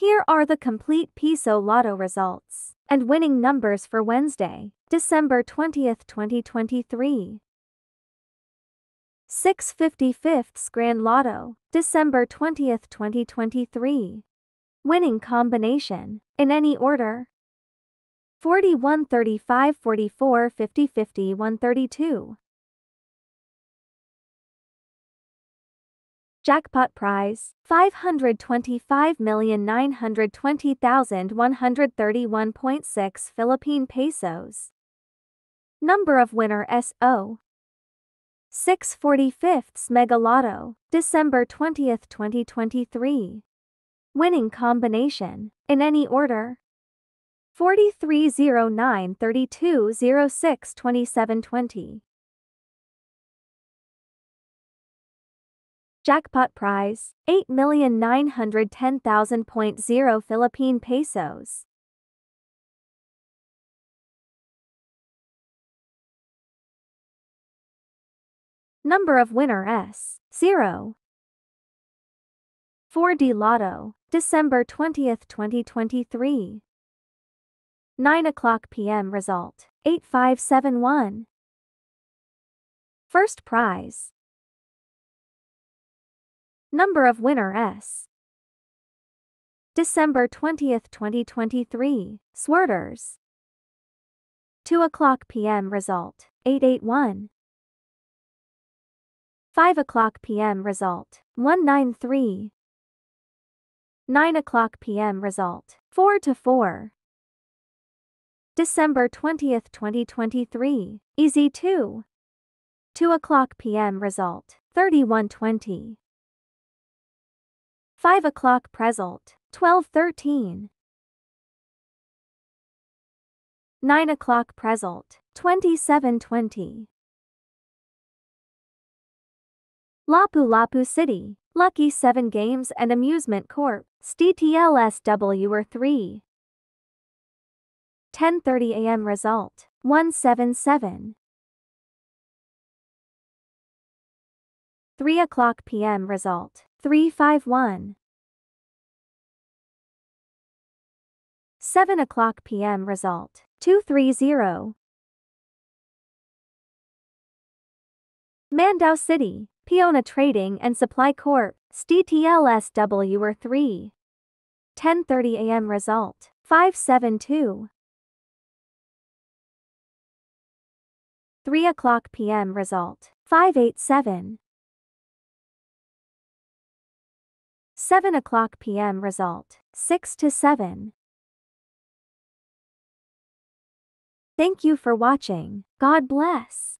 Here are the complete PCSO Lotto results and winning numbers for Wednesday, December 20th, 2023. 655th Grand Lotto, December 20th, 2023. Winning combination, in any order. 41 35 44 50 50 132. Jackpot prize, 525,920,131.6 Philippine pesos. Number of winner SO. 645ths Mega Lotto, December 20th, 2023. Winning combination, in any order. 4309 32 06 Jackpot prize, 8,910,000.0 Philippine pesos. Number of winner S, 0. 4D Lotto, December 20th, 2023. 9 o'clock p.m. Result, 8571. First prize. Number of winner S. December 20th, 2023. Swertres. 2 o'clock p.m. Result, 881. 5 o'clock p.m. Result, 193. 9 o'clock p.m. Result, 4 to 4. December 20th, 2023. Easy 2. 2 o'clock p.m. Result, 3120. 5 o'clock present, 1213. 9 o'clock present, 2720. Lapu-Lapu City, Lucky 7 Games and Amusement Corp, STTLSW or 3. 10.30 am result, 177. 3 o'clock p.m. result, 351. 7 o'clock p.m. result, 230. Mandaue City, Peona Trading and Supply Corp, STTLSW or 3. 10.30 a.m. result, 572. 3 o'clock p.m. result, 587. 7 o'clock p.m. result, 6 to 7. Thank you for watching. God bless.